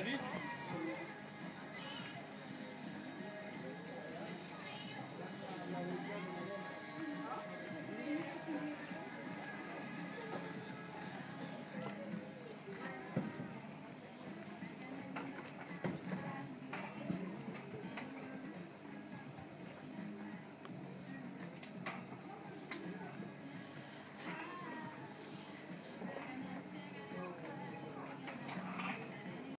David?